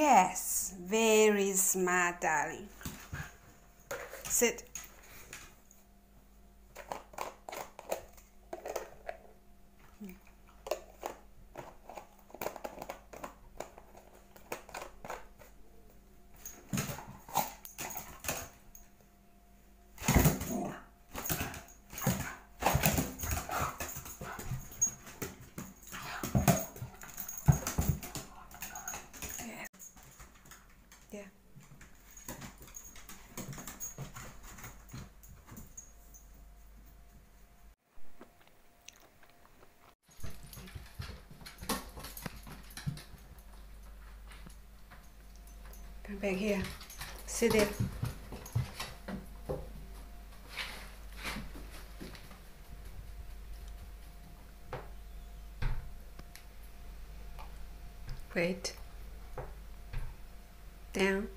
Yes, very smart, darling. Sit. Yes. Yeah. Come back here. Sit there. Wait. Down.